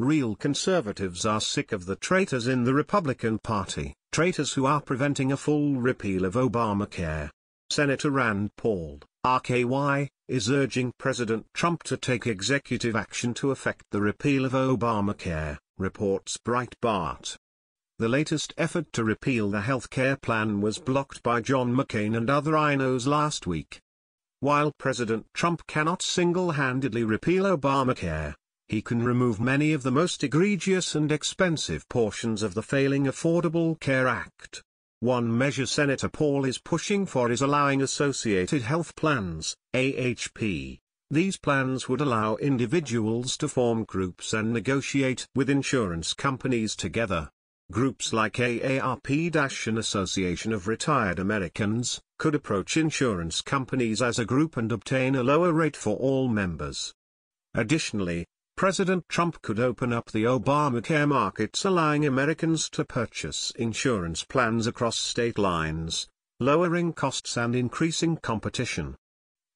real conservatives are sick of the traitors in the Republican Party, traitors who are preventing a full repeal of Obamacare. Senator Rand Paul, RKY, is urging President Trump to take executive action to effect the repeal of Obamacare, reports Breitbart. The latest effort to repeal the health care plan was blocked by John McCain and other RINOs last week. While President Trump cannot single-handedly repeal Obamacare, he can remove many of the most egregious and expensive portions of the failing Affordable Care Act. One measure Senator Paul is pushing for is allowing Associated Health Plans, AHP. These plans would allow individuals to form groups and negotiate with insurance companies together. Groups like AARP- an Association of Retired Americans, could approach insurance companies as a group and obtain a lower rate for all members. Additionally, President Trump could open up the Obamacare markets allowing Americans to purchase insurance plans across state lines, lowering costs and increasing competition.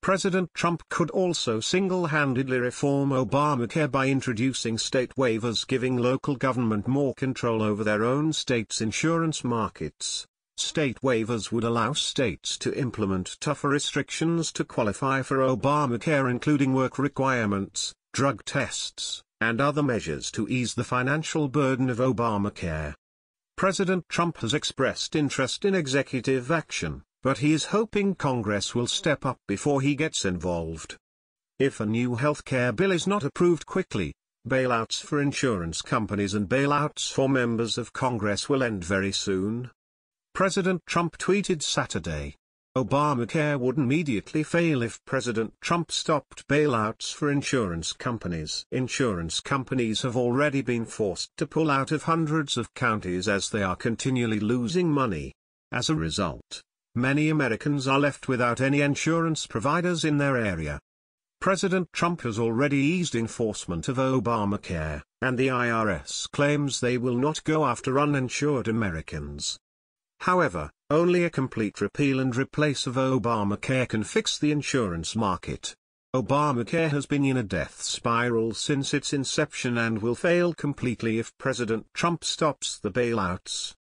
President Trump could also single-handedly reform Obamacare by introducing state waivers giving local government more control over their own state's insurance markets. State waivers would allow states to implement tougher restrictions to qualify for Obamacare including work requirements, drug tests, and other measures to ease the financial burden of Obamacare. President Trump has expressed interest in executive action but he is hoping Congress will step up before he gets involved. If a new health care bill is not approved quickly, bailouts for insurance companies and bailouts for members of Congress will end very soon. President Trump tweeted Saturday. Obamacare would immediately fail if President Trump stopped bailouts for insurance companies. Insurance companies have already been forced to pull out of hundreds of counties as they are continually losing money. As a result, many Americans are left without any insurance providers in their area. President Trump has already eased enforcement of Obamacare, and the IRS claims they will not go after uninsured Americans. However, only a complete repeal and replace of Obamacare can fix the insurance market. Obamacare has been in a death spiral since its inception and will fail completely if President Trump stops the bailouts.